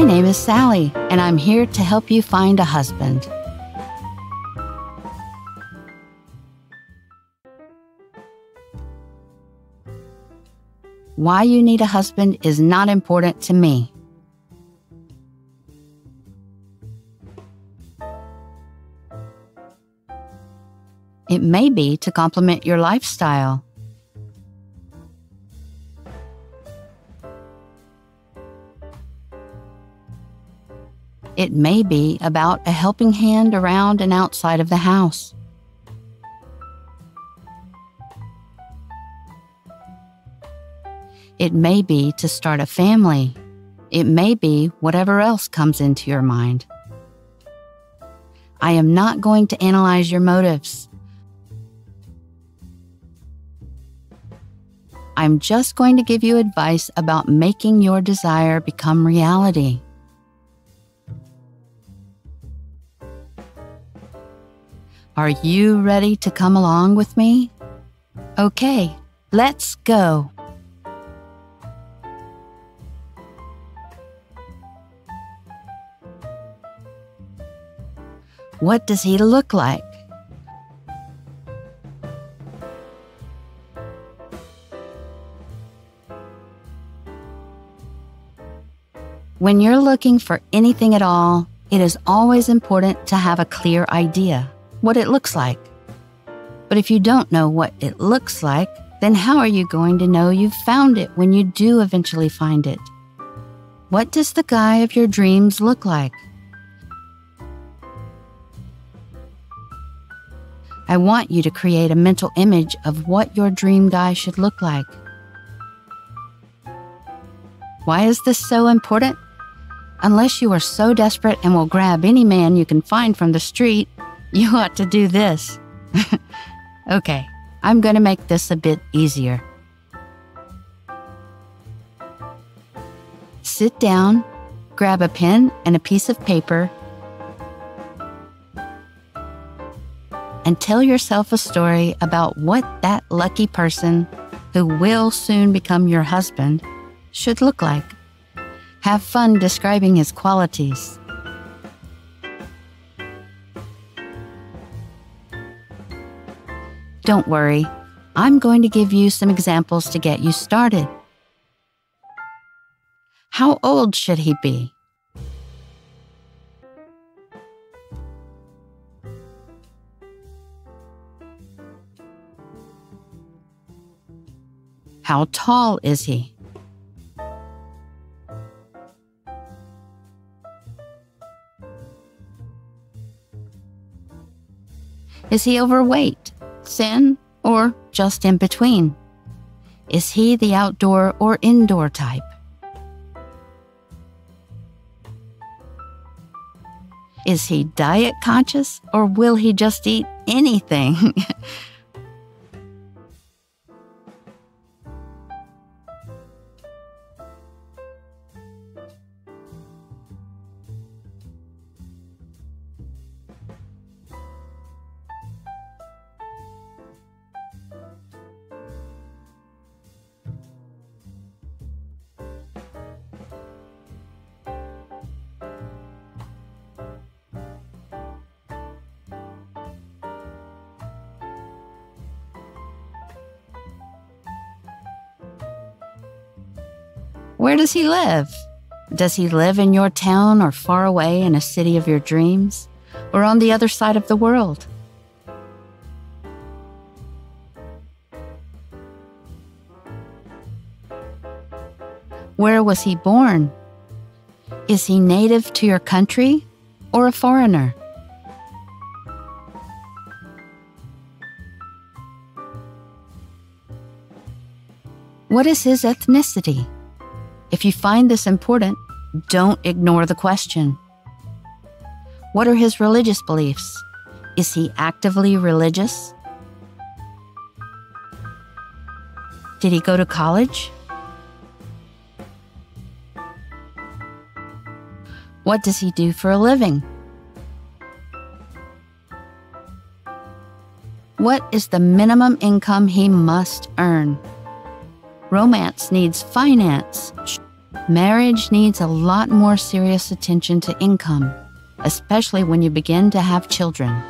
My name is Sally, and I'm here to help you find a husband. Why you need a husband is not important to me. It may be to complement your lifestyle. It may be about a helping hand around and outside of the house. It may be to start a family. It may be whatever else comes into your mind. I am not going to analyze your motives. I'm just going to give you advice about making your desire become reality. Are you ready to come along with me? Okay, let's go. What does he look like? When you're looking for anything at all, it is always important to have a clear idea what it looks like. But if you don't know what it looks like, then how are you going to know you've found it when you do eventually find it? What does the guy of your dreams look like? I want you to create a mental image of what your dream guy should look like. Why is this so important? Unless you are so desperate and will grab any man you can find from the street, you ought to do this. okay, I'm going to make this a bit easier. Sit down, grab a pen and a piece of paper, and tell yourself a story about what that lucky person, who will soon become your husband, should look like. Have fun describing his qualities. Don't worry, I'm going to give you some examples to get you started. How old should he be? How tall is he? Is he overweight, thin, or just in between? Is he the outdoor or indoor type? Is he diet conscious or will he just eat anything? Where does he live? Does he live in your town or far away in a city of your dreams? Or on the other side of the world? Where was he born? Is he native to your country or a foreigner? What is his ethnicity? If you find this important, don't ignore the question. What are his religious beliefs? Is he actively religious? Did he go to college? What does he do for a living? What is the minimum income he must earn? Romance needs finance, Marriage needs a lot more serious attention to income, especially when you begin to have children.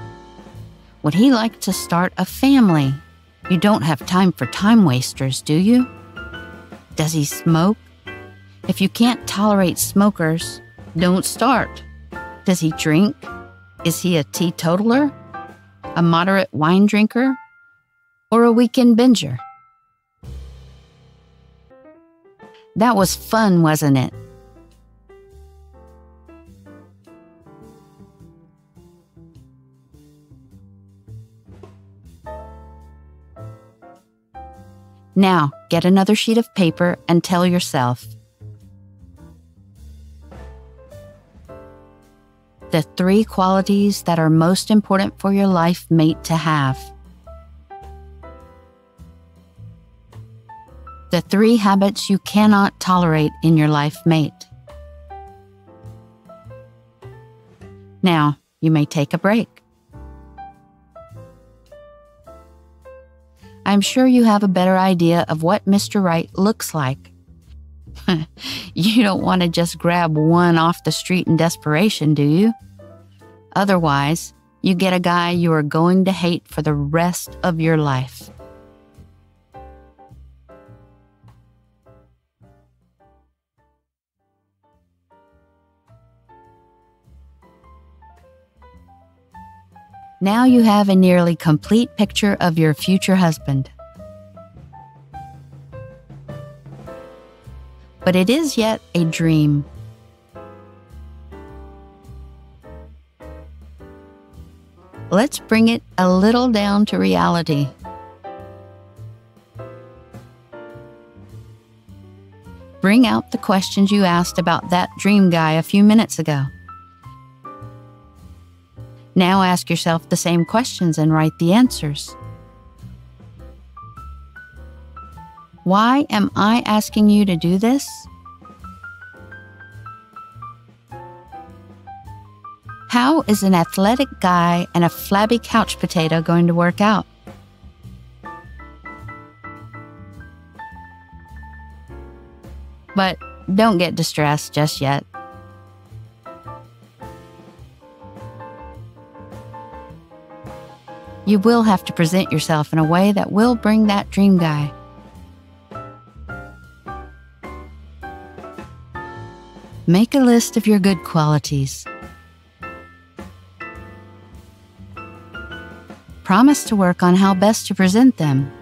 Would he like to start a family? You don't have time for time wasters, do you? Does he smoke? If you can't tolerate smokers, don't start. Does he drink? Is he a teetotaler? A moderate wine drinker? Or a weekend binger? That was fun, wasn't it? Now, get another sheet of paper and tell yourself the three qualities that are most important for your life mate to have. The three habits you cannot tolerate in your life mate. Now, you may take a break. I'm sure you have a better idea of what Mr. Right looks like. you don't want to just grab one off the street in desperation, do you? Otherwise, you get a guy you are going to hate for the rest of your life. Now you have a nearly complete picture of your future husband. But it is yet a dream. Let's bring it a little down to reality. Bring out the questions you asked about that dream guy a few minutes ago. Now ask yourself the same questions and write the answers. Why am I asking you to do this? How is an athletic guy and a flabby couch potato going to work out? But don't get distressed just yet. You will have to present yourself in a way that will bring that dream guy. Make a list of your good qualities. Promise to work on how best to present them.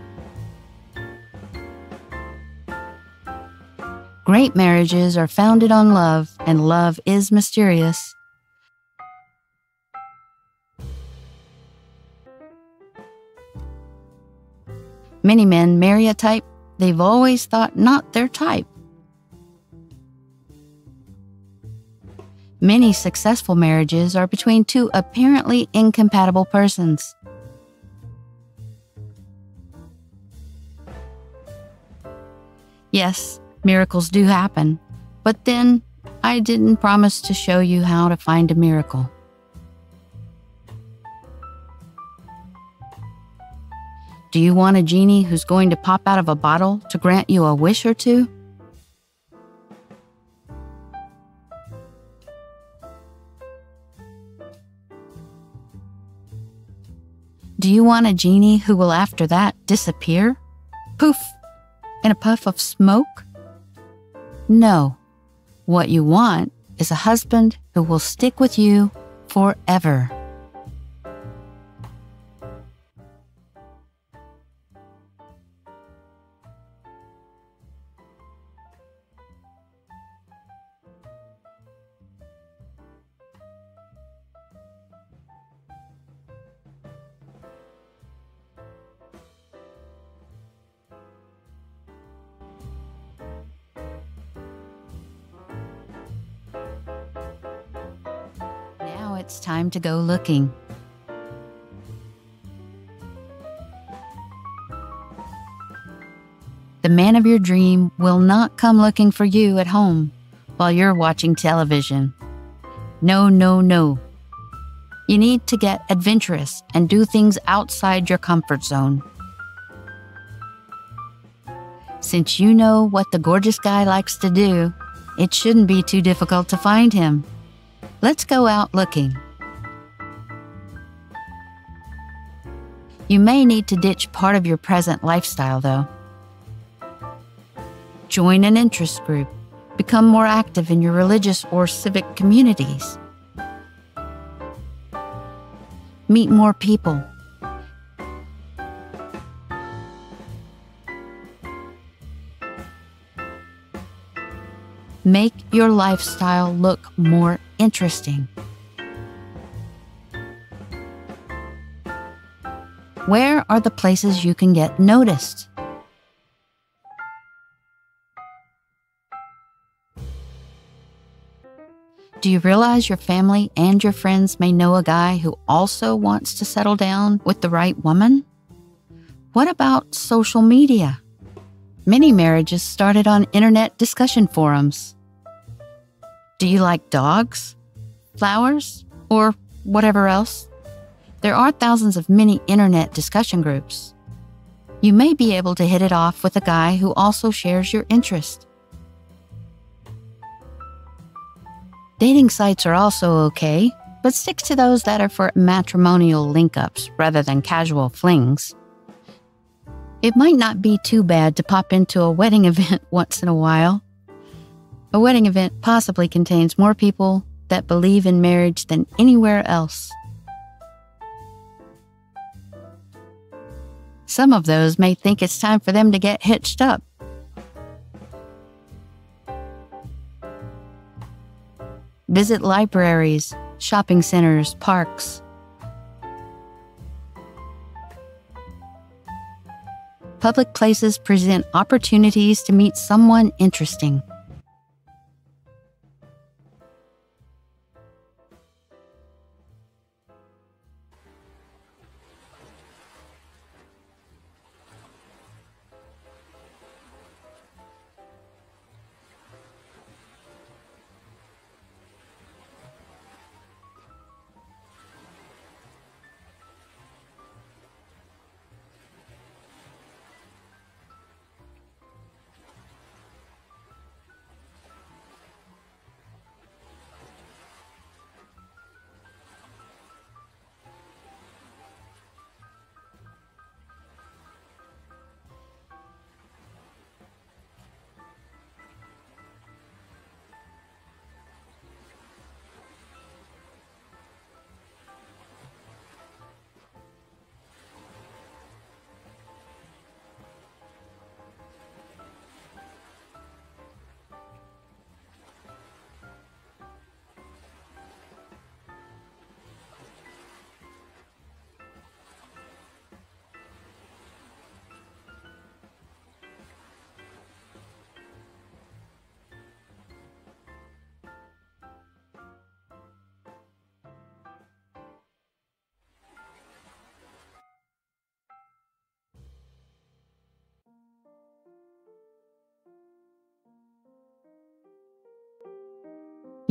Great marriages are founded on love, and love is mysterious. Many men marry a type they've always thought not their type. Many successful marriages are between two apparently incompatible persons. Yes, miracles do happen, but then I didn't promise to show you how to find a miracle. Do you want a genie who's going to pop out of a bottle to grant you a wish or two? Do you want a genie who will after that disappear? Poof! In a puff of smoke? No. What you want is a husband who will stick with you forever. It's time to go looking. The man of your dream will not come looking for you at home while you're watching television. No, no, no. You need to get adventurous and do things outside your comfort zone. Since you know what the gorgeous guy likes to do, it shouldn't be too difficult to find him. Let's go out looking. You may need to ditch part of your present lifestyle, though. Join an interest group. Become more active in your religious or civic communities. Meet more people. Make your lifestyle look more interesting. Where are the places you can get noticed? Do you realize your family and your friends may know a guy who also wants to settle down with the right woman? What about social media? Many marriages started on internet discussion forums. Do you like dogs, flowers, or whatever else? There are thousands of mini internet discussion groups. You may be able to hit it off with a guy who also shares your interest. Dating sites are also okay, but stick to those that are for matrimonial link ups rather than casual flings. It might not be too bad to pop into a wedding event once in a while. A wedding event possibly contains more people that believe in marriage than anywhere else. Some of those may think it's time for them to get hitched up. Visit libraries, shopping centers, parks. Public places present opportunities to meet someone interesting.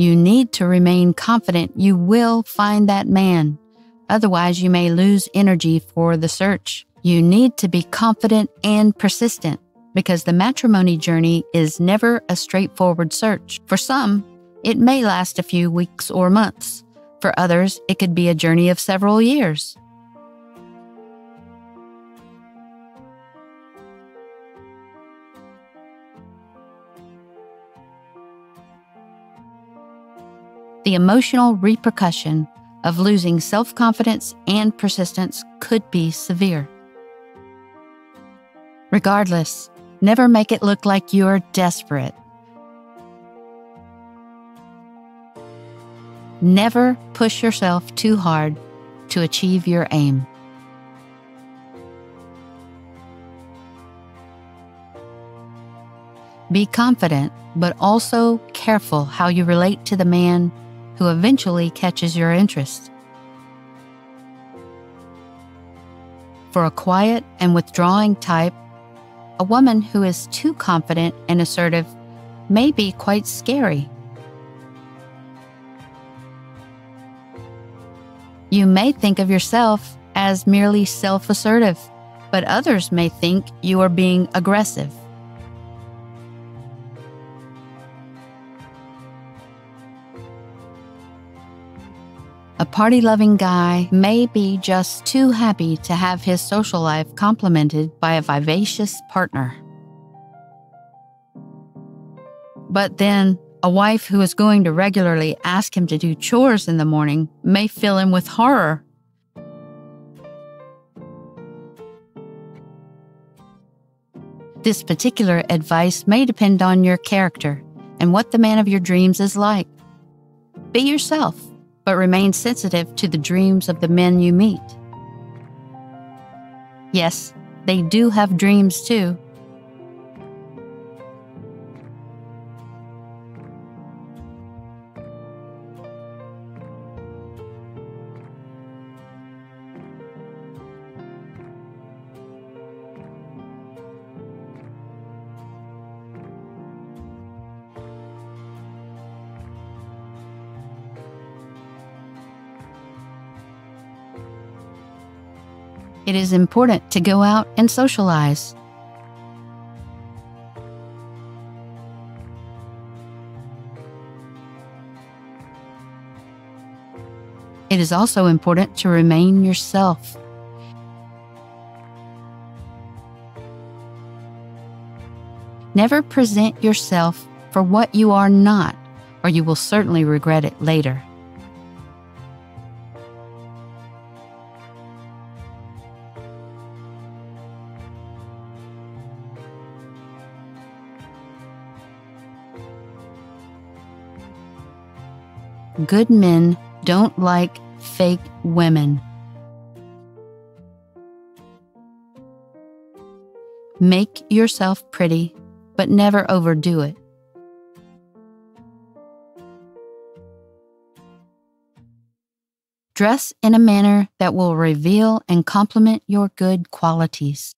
You need to remain confident you will find that man. Otherwise, you may lose energy for the search. You need to be confident and persistent because the matrimony journey is never a straightforward search. For some, it may last a few weeks or months. For others, it could be a journey of several years. The emotional repercussion of losing self confidence and persistence could be severe. Regardless, never make it look like you're desperate. Never push yourself too hard to achieve your aim. Be confident, but also careful how you relate to the man who eventually catches your interest. For a quiet and withdrawing type, a woman who is too confident and assertive may be quite scary. You may think of yourself as merely self assertive, but others may think you are being aggressive. A party loving guy may be just too happy to have his social life complemented by a vivacious partner. But then, a wife who is going to regularly ask him to do chores in the morning may fill him with horror. This particular advice may depend on your character and what the man of your dreams is like. Be yourself but remain sensitive to the dreams of the men you meet. Yes, they do have dreams too. It is important to go out and socialize. It is also important to remain yourself. Never present yourself for what you are not, or you will certainly regret it later. Good men don't like fake women. Make yourself pretty, but never overdo it. Dress in a manner that will reveal and complement your good qualities.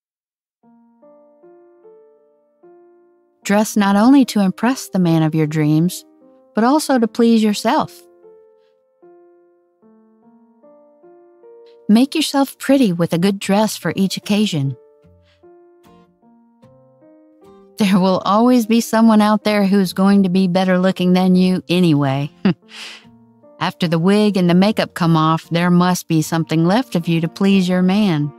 Dress not only to impress the man of your dreams, but also to please yourself. Make yourself pretty with a good dress for each occasion. There will always be someone out there who's going to be better looking than you anyway. After the wig and the makeup come off, there must be something left of you to please your man.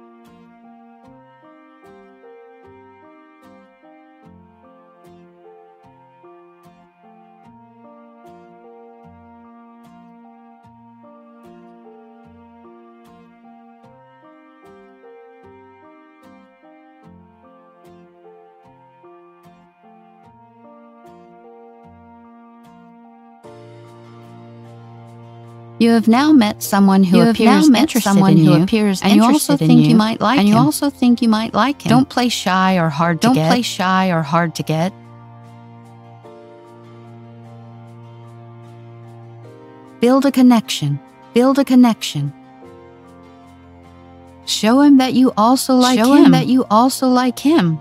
You have now met someone who You appears interested someone in who you, appears and you also think you, you might like and him. you also think you might like him. Don't play shy or hard to Don't get. play shy or hard to get. Build a connection. Build a connection. Show him that you also like Show him. him that you also like him.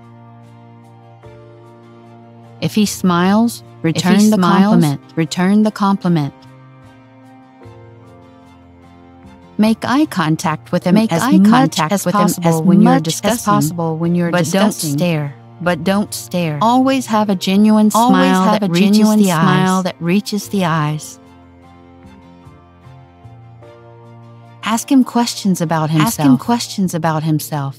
If he smiles, return the smiles, compliment. Return the compliment. Make eye contact with him Make as eye much contact as with him possible as when you're much as discussing. possible when you're but discussing. don't stare. But don't stare. Always have a genuine Always smile have that a reaches genuine the smile eyes. that reaches the eyes. Ask him questions about himself. Ask him questions about himself.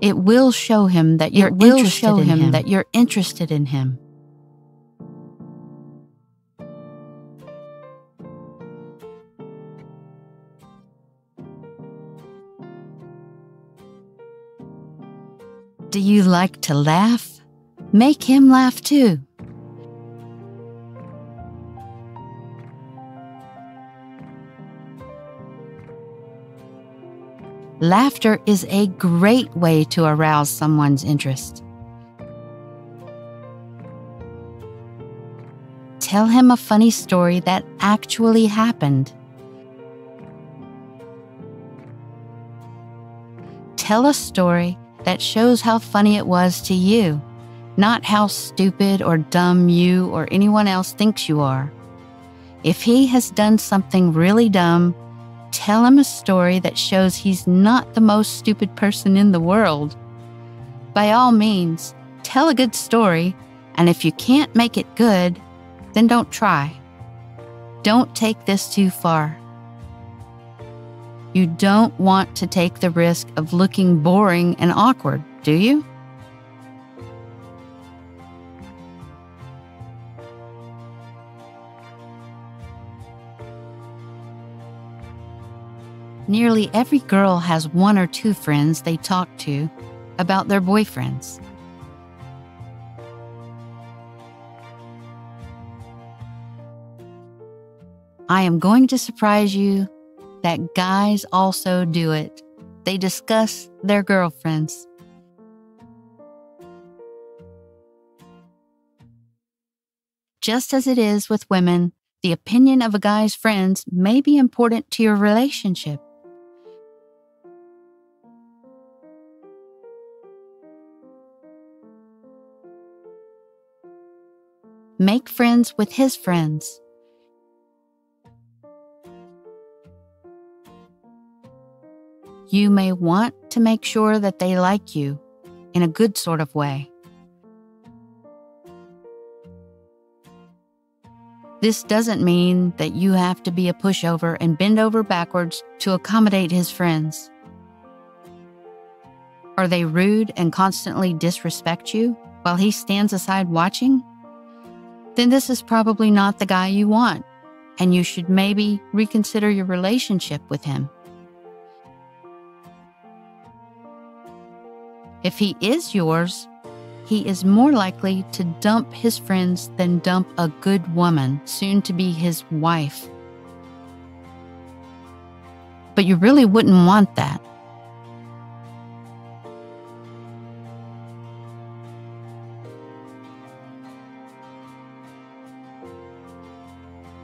It will show him that you're will interested show in him him, that you're interested in him. Do you like to laugh? Make him laugh too. Laughter is a great way to arouse someone's interest. Tell him a funny story that actually happened. Tell a story that shows how funny it was to you, not how stupid or dumb you or anyone else thinks you are. If he has done something really dumb, tell him a story that shows he's not the most stupid person in the world. By all means, tell a good story, and if you can't make it good, then don't try. Don't take this too far. You don't want to take the risk of looking boring and awkward, do you? Nearly every girl has one or two friends they talk to about their boyfriends. I am going to surprise you that guys also do it. They discuss their girlfriends. Just as it is with women, the opinion of a guy's friends may be important to your relationship. Make friends with his friends. You may want to make sure that they like you in a good sort of way. This doesn't mean that you have to be a pushover and bend over backwards to accommodate his friends. Are they rude and constantly disrespect you while he stands aside watching? Then this is probably not the guy you want, and you should maybe reconsider your relationship with him. If he is yours, he is more likely to dump his friends than dump a good woman, soon to be his wife. But you really wouldn't want that.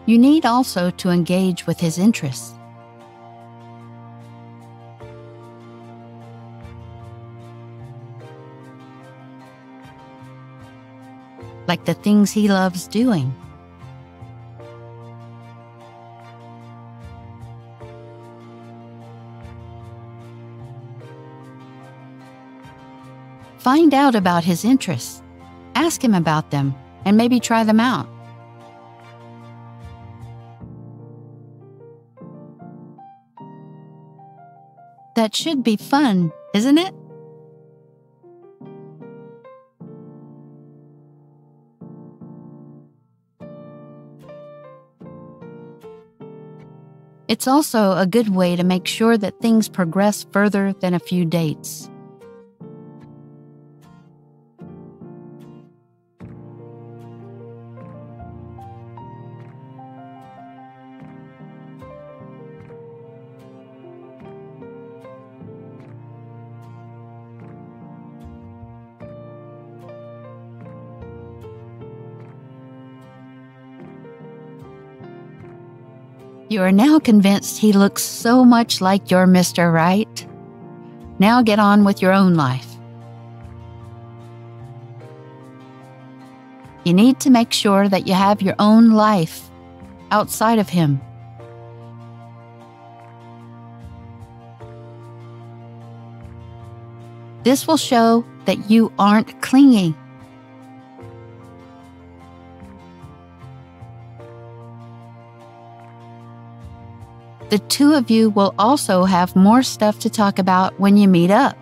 You need also to engage with his interests. Like the things he loves doing. Find out about his interests. Ask him about them and maybe try them out. That should be fun, isn't it? It's also a good way to make sure that things progress further than a few dates. You are now convinced he looks so much like your Mr. Right. Now get on with your own life. You need to make sure that you have your own life outside of him. This will show that you aren't clingy. The two of you will also have more stuff to talk about when you meet up.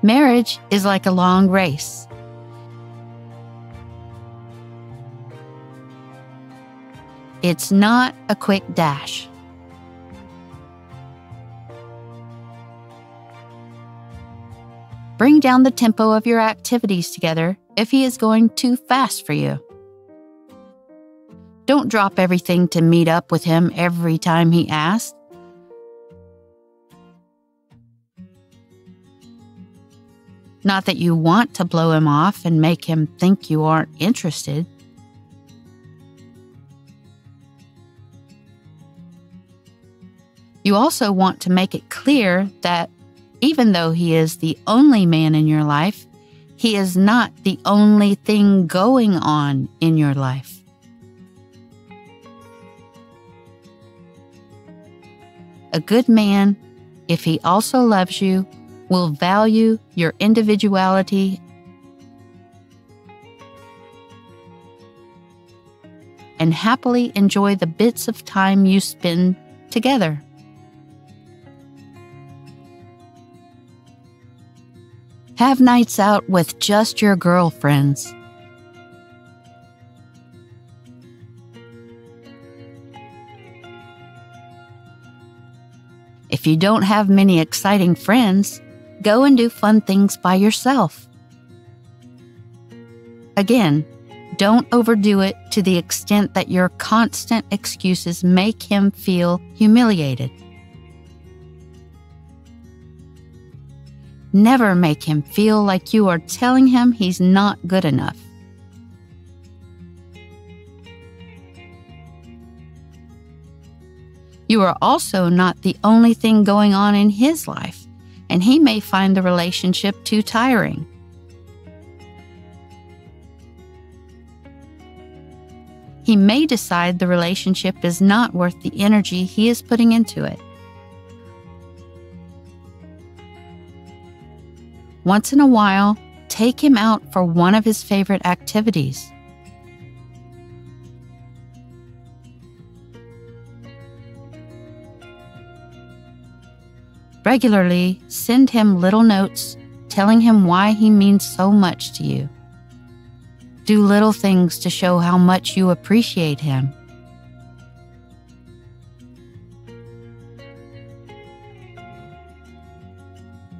Marriage is like a long race. It's not a quick dash. Bring down the tempo of your activities together if he is going too fast for you. Don't drop everything to meet up with him every time he asks. Not that you want to blow him off and make him think you aren't interested. You also want to make it clear that even though he is the only man in your life, he is not the only thing going on in your life. A good man, if he also loves you, will value your individuality and happily enjoy the bits of time you spend together. Have nights out with just your girlfriends. If you don't have many exciting friends, go and do fun things by yourself. Again, don't overdo it to the extent that your constant excuses make him feel humiliated. Never make him feel like you are telling him he's not good enough. You are also not the only thing going on in his life, and he may find the relationship too tiring. He may decide the relationship is not worth the energy he is putting into it. Once in a while, take him out for one of his favorite activities. Regularly send him little notes telling him why he means so much to you. Do little things to show how much you appreciate him.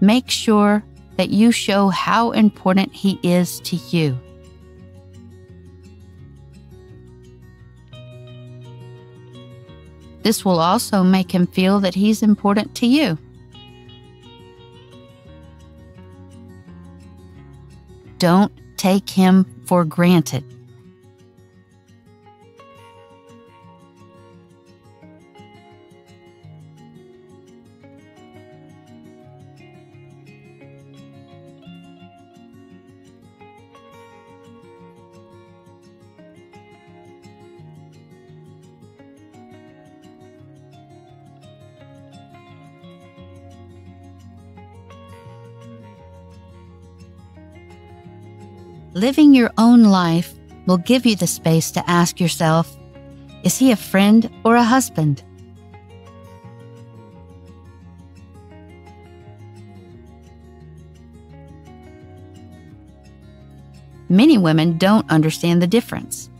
Make sure that you show how important he is to you. This will also make him feel that he's important to you. Don't take him for granted. Living your own life will give you the space to ask yourself Is he a friend or a husband? Many women don't understand the difference.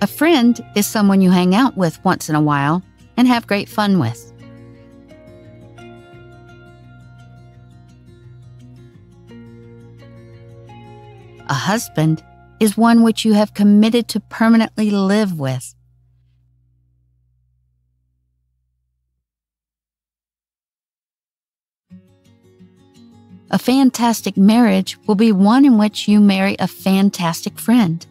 A friend is someone you hang out with once in a while and have great fun with. A husband is one which you have committed to permanently live with. A fantastic marriage will be one in which you marry a fantastic friend.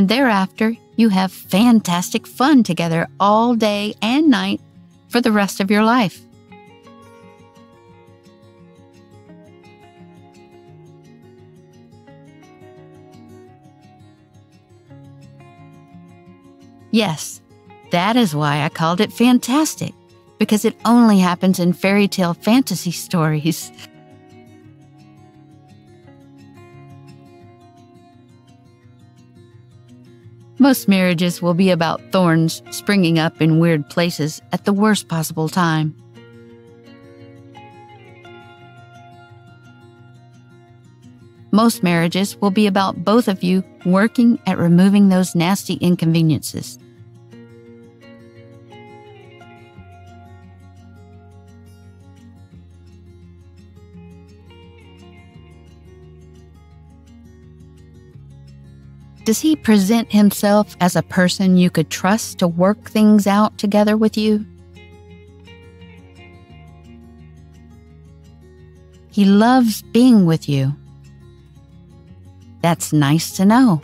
And thereafter you have fantastic fun together all day and night for the rest of your life. Yes, that is why I called it fantastic, because it only happens in fairy tale fantasy stories. Most marriages will be about thorns springing up in weird places at the worst possible time. Most marriages will be about both of you working at removing those nasty inconveniences. Does he present himself as a person you could trust to work things out together with you? He loves being with you. That's nice to know.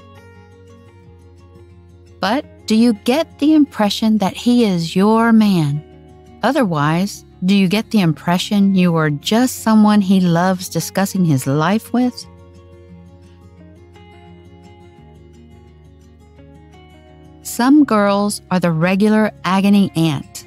But do you get the impression that he is your man, Otherwise, do you get the impression you are just someone he loves discussing his life with? Some girls are the regular agony aunt.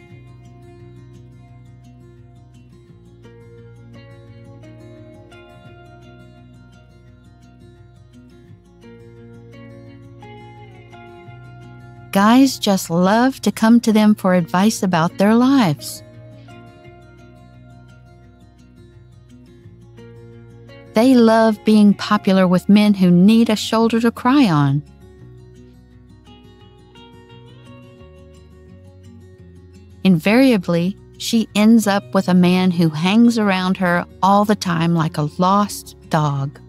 Guys just love to come to them for advice about their lives. They love being popular with men who need a shoulder to cry on. Invariably, she ends up with a man who hangs around her all the time like a lost dog.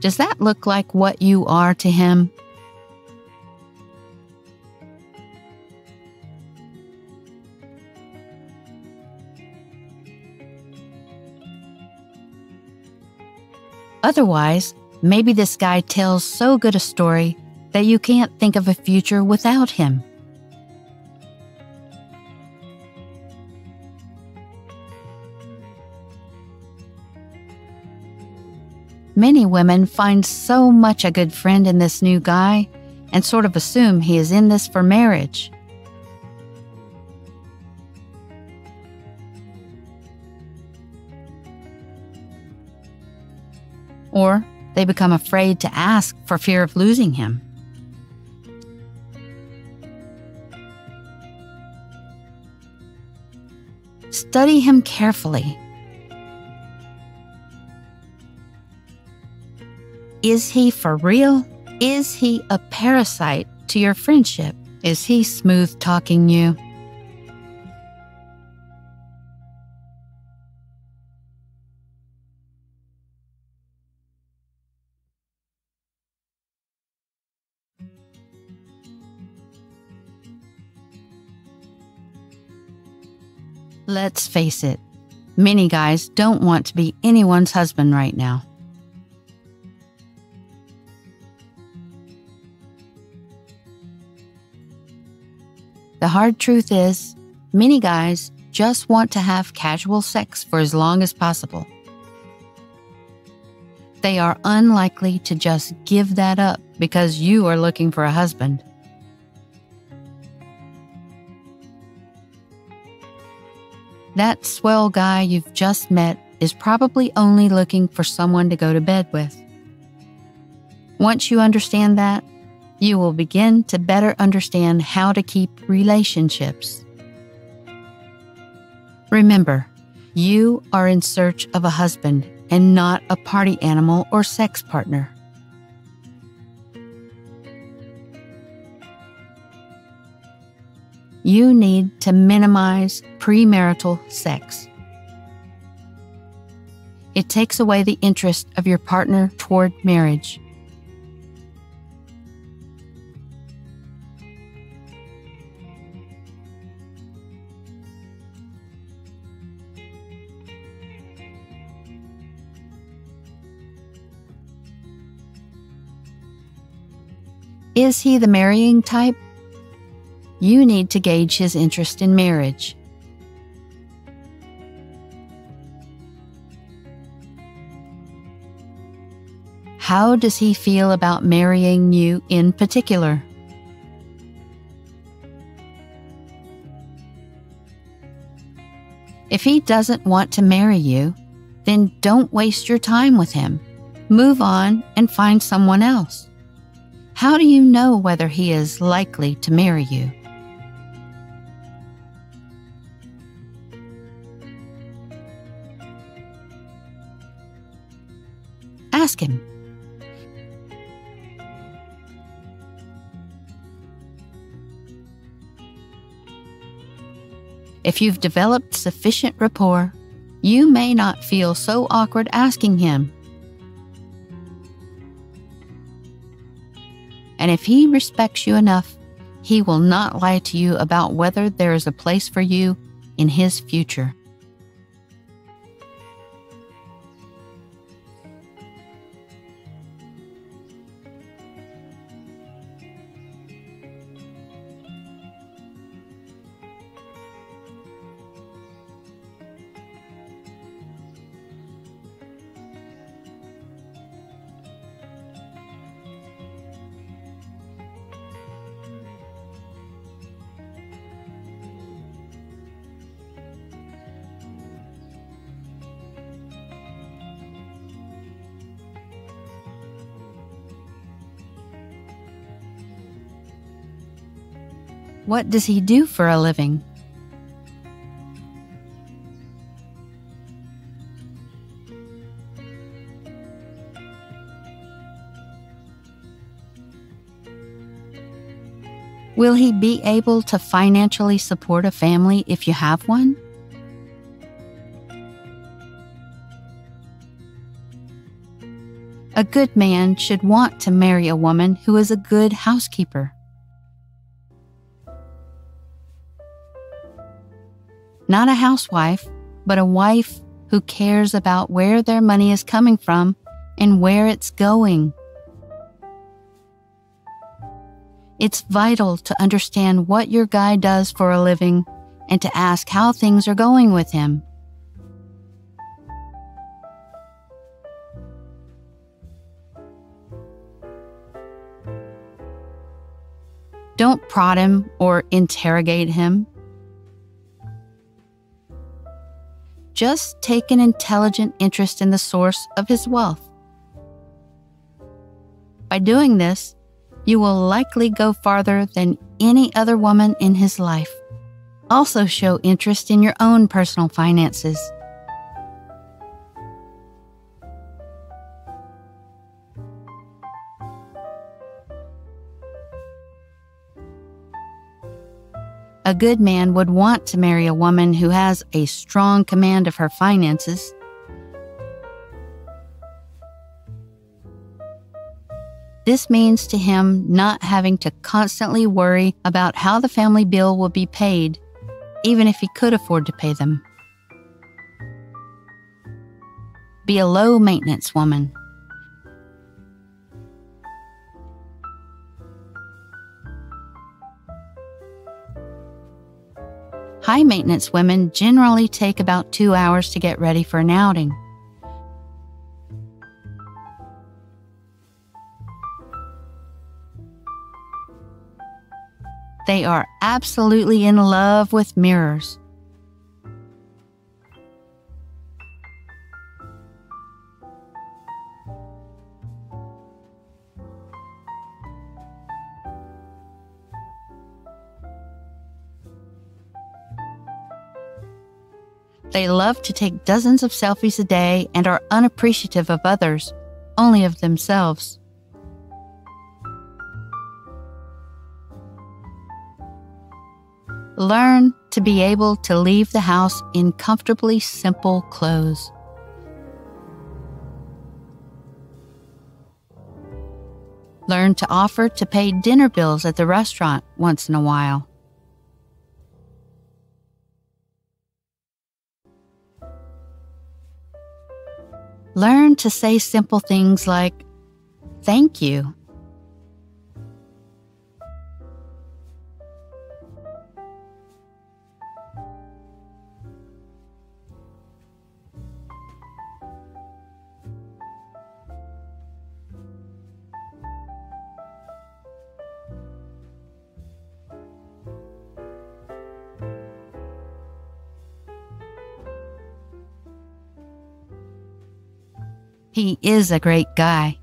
Does that look like what you are to him? Otherwise, maybe this guy tells so good a story that you can't think of a future without him. Many women find so much a good friend in this new guy and sort of assume he is in this for marriage. Or they become afraid to ask for fear of losing him. Study him carefully Is he for real? Is he a parasite to your friendship? Is he smooth talking you? Let's face it, many guys don't want to be anyone's husband right now. The hard truth is, many guys just want to have casual sex for as long as possible. They are unlikely to just give that up because you are looking for a husband. That swell guy you've just met is probably only looking for someone to go to bed with. Once you understand that, you will begin to better understand how to keep relationships. Remember, you are in search of a husband and not a party animal or sex partner. You need to minimize premarital sex. It takes away the interest of your partner toward marriage. Is he the marrying type? You need to gauge his interest in marriage. How does he feel about marrying you in particular? If he doesn't want to marry you, then don't waste your time with him. Move on and find someone else. How do you know whether he is likely to marry you? Ask him. If you've developed sufficient rapport, you may not feel so awkward asking him And if he respects you enough, he will not lie to you about whether there is a place for you in his future. What does he do for a living? Will he be able to financially support a family if you have one? A good man should want to marry a woman who is a good housekeeper. Not a housewife, but a wife who cares about where their money is coming from and where it's going. It's vital to understand what your guy does for a living and to ask how things are going with him. Don't prod him or interrogate him. Just take an intelligent interest in the source of his wealth. By doing this, you will likely go farther than any other woman in his life. Also, show interest in your own personal finances. A good man would want to marry a woman who has a strong command of her finances This means to him not having to constantly worry about how the family bill will be paid, even if he could afford to pay them. Be a low maintenance woman. High maintenance women generally take about two hours to get ready for an outing. They are absolutely in love with mirrors. Love to take dozens of selfies a day and are unappreciative of others, only of themselves. Learn to be able to leave the house in comfortably simple clothes. Learn to offer to pay dinner bills at the restaurant once in a while. Learn to say simple things like, Thank you. He is a great guy.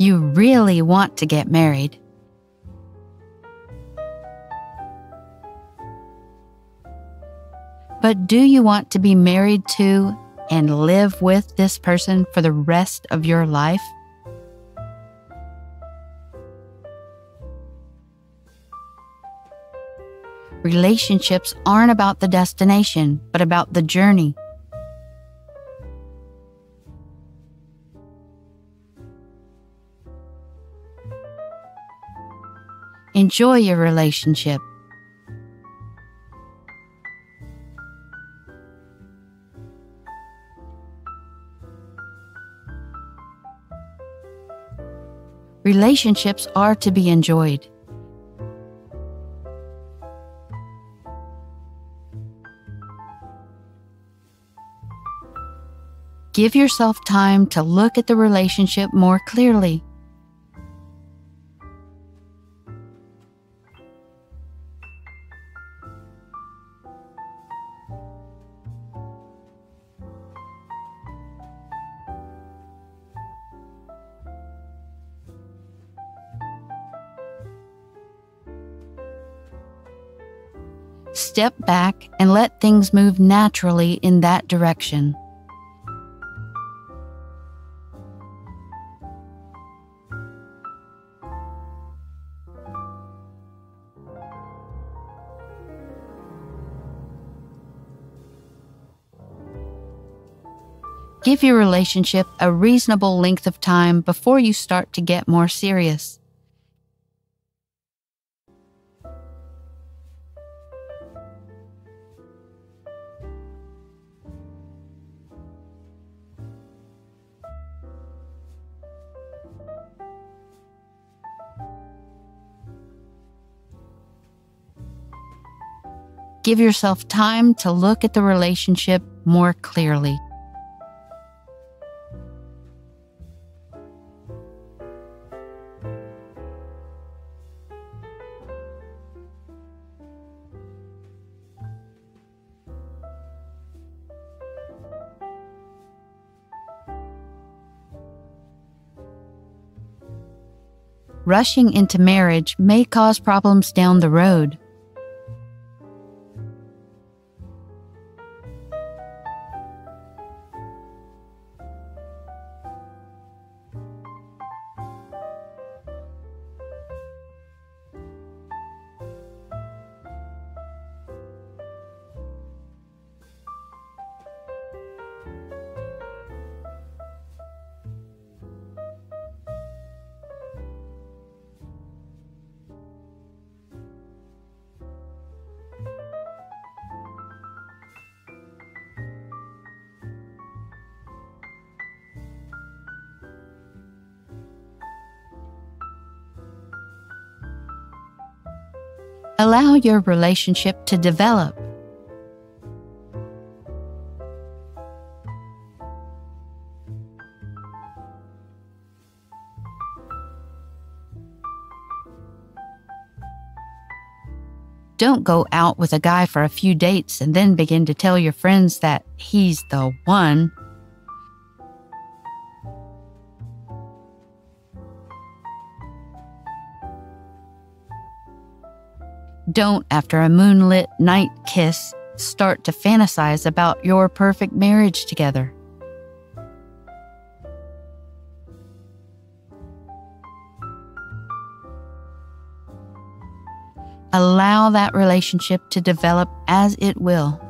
You really want to get married. But do you want to be married to and live with this person for the rest of your life? Relationships aren't about the destination, but about the journey. Enjoy your relationship. Relationships are to be enjoyed. Give yourself time to look at the relationship more clearly. Step back and let things move naturally in that direction. Give your relationship a reasonable length of time before you start to get more serious. Give yourself time to look at the relationship more clearly. Rushing into marriage may cause problems down the road. Your relationship to develop. Don't go out with a guy for a few dates and then begin to tell your friends that he's the one. Don't, after a moonlit night kiss, start to fantasize about your perfect marriage together. Allow that relationship to develop as it will.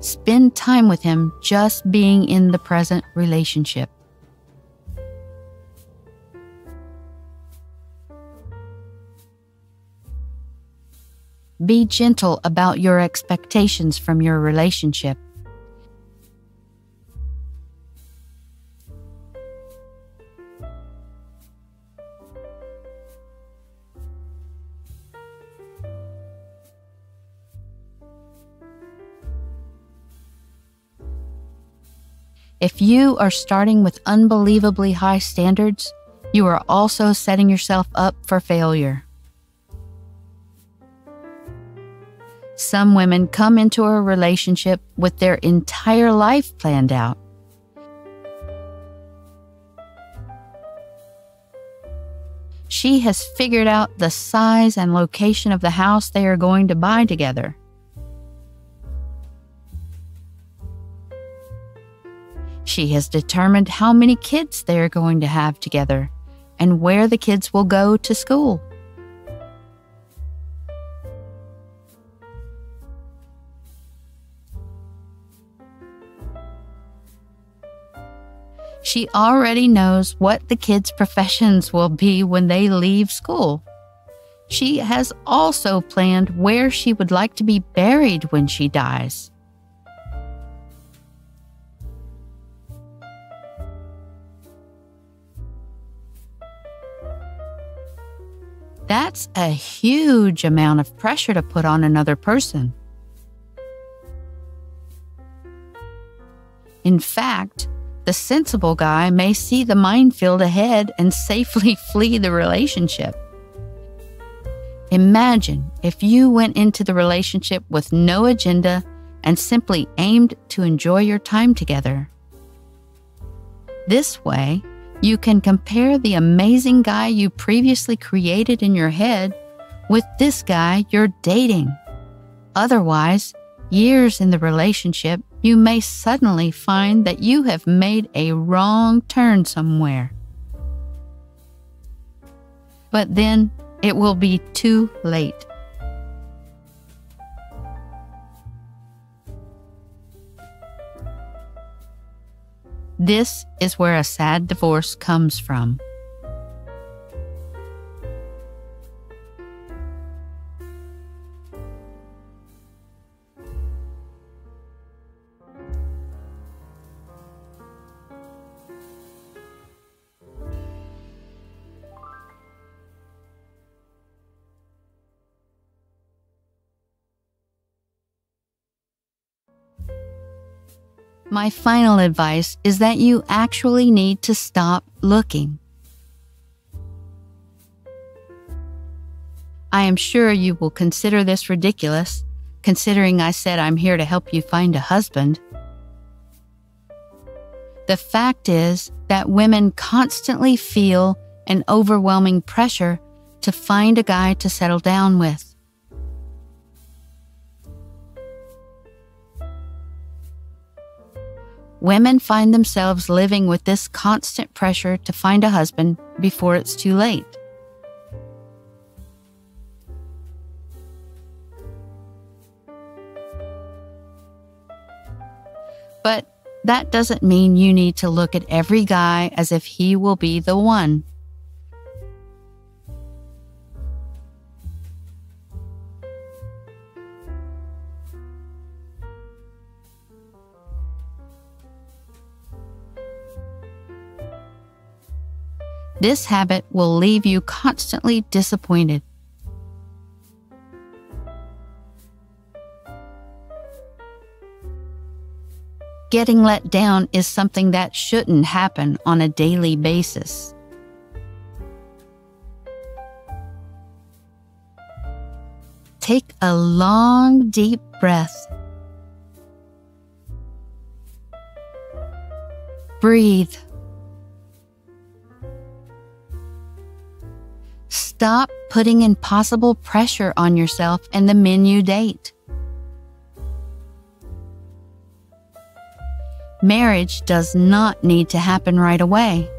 Spend time with him just being in the present relationship. Be gentle about your expectations from your relationship. If you are starting with unbelievably high standards, you are also setting yourself up for failure. Some women come into a relationship with their entire life planned out. She has figured out the size and location of the house they are going to buy together. She has determined how many kids they are going to have together and where the kids will go to school. She already knows what the kids' professions will be when they leave school. She has also planned where she would like to be buried when she dies. That's a huge amount of pressure to put on another person. In fact, the sensible guy may see the minefield ahead and safely flee the relationship. Imagine if you went into the relationship with no agenda and simply aimed to enjoy your time together. This way, you can compare the amazing guy you previously created in your head with this guy you're dating. Otherwise, years in the relationship, you may suddenly find that you have made a wrong turn somewhere. But then it will be too late. This is where a sad divorce comes from. My final advice is that you actually need to stop looking. I am sure you will consider this ridiculous, considering I said I'm here to help you find a husband. The fact is that women constantly feel an overwhelming pressure to find a guy to settle down with. Women find themselves living with this constant pressure to find a husband before it's too late. But that doesn't mean you need to look at every guy as if he will be the one. This habit will leave you constantly disappointed. Getting let down is something that shouldn't happen on a daily basis. Take a long, deep breath. Breathe. Stop putting impossible pressure on yourself and the men you date. Marriage does not need to happen right away.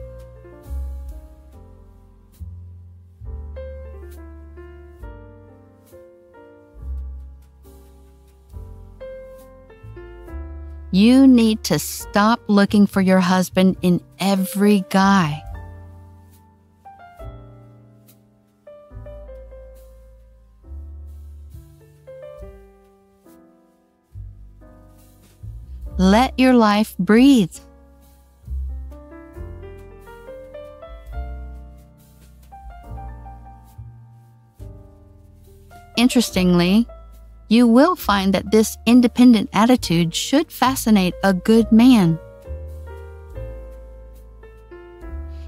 You need to stop looking for your husband in every guy. Let your life breathe. Interestingly, you will find that this independent attitude should fascinate a good man.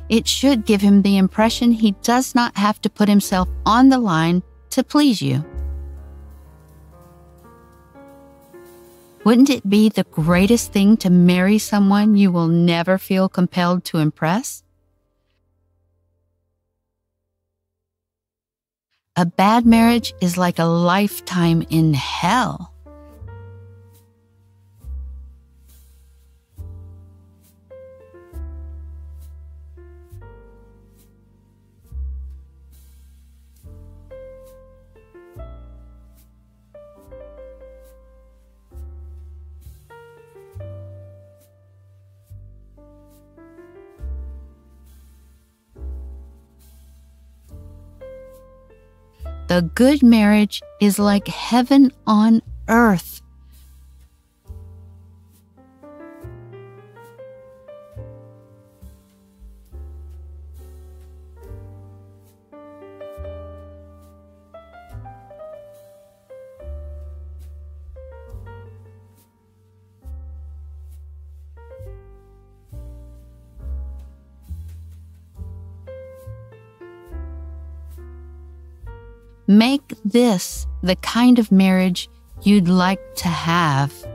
It should give him the impression he does not have to put himself on the line to please you. Wouldn't it be the greatest thing to marry someone you will never feel compelled to impress? A bad marriage is like a lifetime in hell. The good marriage is like heaven on earth. This the kind of marriage you'd like to have.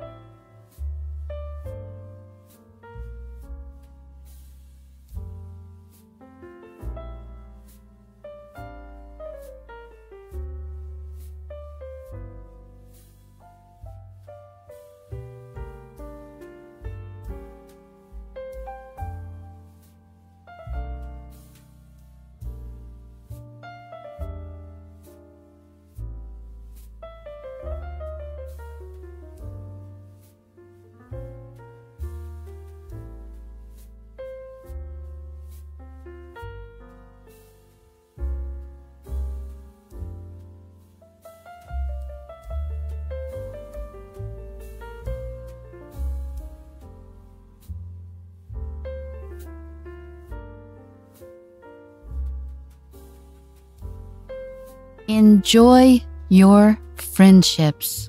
Enjoy your friendships.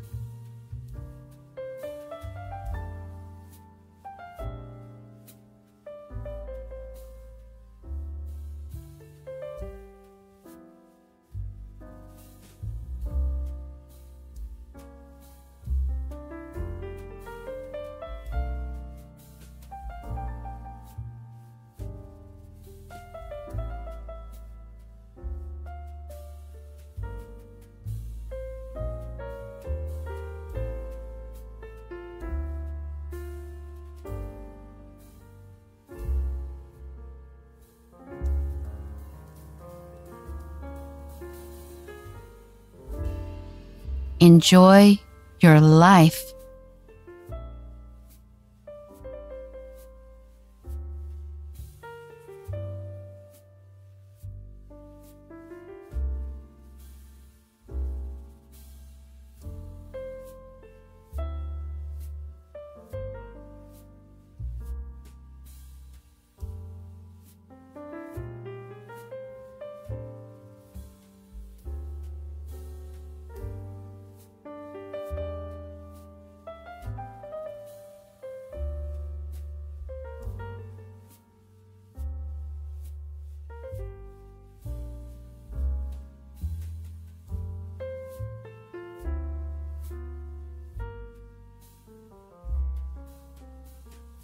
Enjoy your life.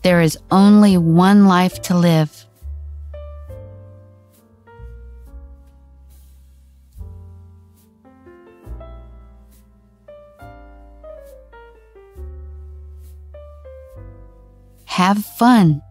There is only one life to live. Have fun.